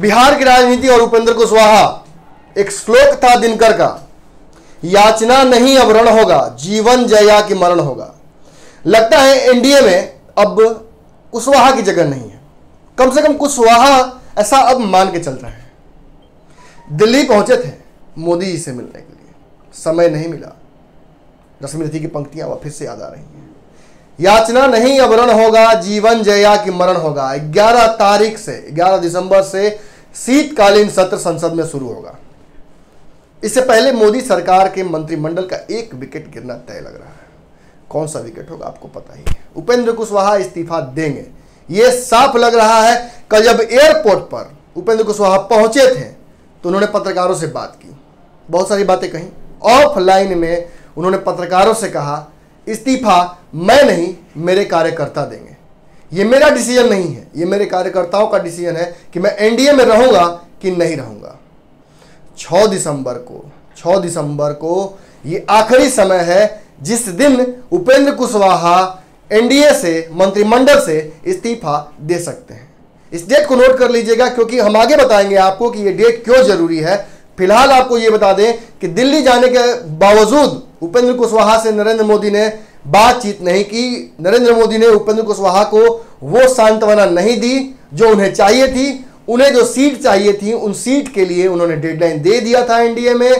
बिहार की राजनीति और उपेंद्र कुशवाहा एक श्लोक था दिनकर का। याचना नहीं अब रण होगा, जीवन जया की मरण होगा। लगता है एनडीए में अब कुशवाहा की जगह नहीं है। कम से कम कुशवाहा ऐसा अब मान के चल रहा है। दिल्ली पहुँचे थे मोदी जी से मिलने के लिए। समय नहीं मिला। रश्मिरथी की पंक्तियाँ वापस से याद आ रही हैं। याचना नहीं अवरण होगा, जीवन जया की मरण होगा। 11 तारीख से 11 दिसंबर से शीतकालीन सत्र संसद में शुरू होगा। इससे पहले मोदी सरकार के मंत्रिमंडल का एक विकेट गिरना तय लग रहा है। कौन सा विकेट होगा, आपको पता ही है। उपेंद्र कुशवाहा इस्तीफा देंगे। यह साफ़ लग रहा है, कल जब एयरपोर्ट पर उपेंद्र कुशवाहा पहुँचे थे तो उन्होंने पत्रकारों से बात की। बहुत सारी बातें कही। ऑफलाइन में उन्होंने पत्रकारों से कहा, इस्तीफा मैं नहीं, मेरे कार्यकर्ता देंगे। ये मेरा डिसीज़न नहीं है। ये मेरे कार्यकर्ताओं का डिसीज़न है कि मैं एनडीए में रहूँगा कि नहीं रहूँगा। 6 दिसंबर को 6 दिसंबर को ये आखिरी समय है जिस दिन उपेंद्र कुशवाहा एनडीए से, मंत्रिमंडल से इस्तीफा दे सकते हैं। इस डेट को नोट कर लीजिएगा क्योंकि हम आगे बताएँगे आपको कि ये डेट क्यों ज़रूरी है। फ़िलहाल आपको ये बता दें कि दिल्ली जाने के बावजूद उपेंद्र कुशवाहा से नरेंद्र मोदी ने बातचीत नहीं की। नरेंद्र मोदी ने उपेंद्र कुशवाहा को वो सांत्वना नहीं दी जो उन्हें चाहिए थी। उन्हें जो सीट चाहिए थी, उन सीट के लिए उन्होंने डेडलाइन दे दिया था एनडीए में।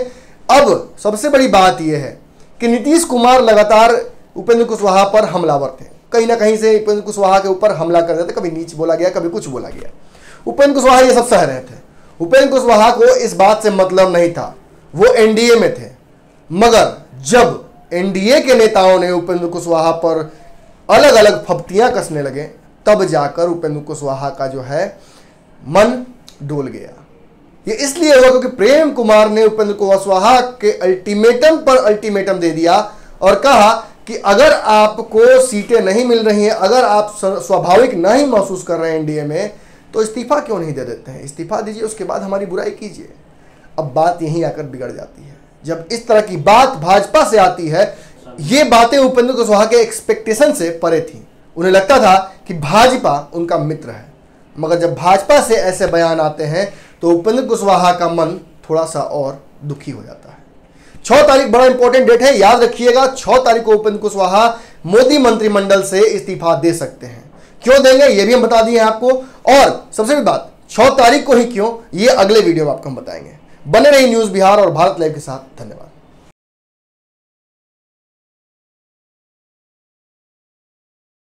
अब सबसे बड़ी बात यह है कि नीतीश कुमार लगातार उपेंद्र कुशवाहा पर हमलावर थे। कहीं ना कहीं से उपेंद्र कुशवाहा के ऊपर हमला कर रहे थे। कभी नीच बोला गया, कभी कुछ बोला गया। उपेंद्र कुशवाहा ये सब सह रहे थे उपेंद्र कुशवाहा को इस बात से मतलब नहीं था। वो एनडीए में थे। मगर जब एनडीए के नेताओं ने उपेंद्र कुशवाहा पर अलग अलग फप्तियाँ कसने लगे, तब जाकर उपेंद्र कुशवाहा का जो है, मन डोल गया। ये इसलिए हुआ क्योंकि प्रेम कुमार ने उपेंद्र कुशवाहा के अल्टीमेटम पर अल्टीमेटम दे दिया और कहा कि अगर आपको सीटें नहीं मिल रही हैं, अगर आप स्वाभाविक नहीं महसूस कर रहे हैं एनडीए में तो इस्तीफा क्यों नहीं दे देते हैं? इस्तीफा दीजिए, उसके बाद हमारी बुराई कीजिए। अब बात यहीं आकर बिगड़ जाती है। जब इस तरह की बात भाजपा से आती है, ये बातें उपेंद्र कुशवाहा के एक्सपेक्टेशन से परे थी। उन्हें लगता था कि भाजपा उनका मित्र है। मगर जब भाजपा से ऐसे बयान आते हैं तो उपेंद्र कुशवाहा का मन थोड़ा सा और दुखी हो जाता है। छह तारीख बड़ा इंपॉर्टेंट डेट है, याद रखिएगा, छह तारीख को उपेंद्र कुशवाहा मोदी मंत्रिमंडल से इस्तीफा दे सकते हैं। क्यों देंगे, ये भी हम बता दिए आपको। और सबसे बड़ी बात, छह तारीख को ही क्यों, ये अगले वीडियो में आपको हम बताएँगे। बने रही न्यूज़ बिहार और भारत लाइव के साथ। धन्यवाद।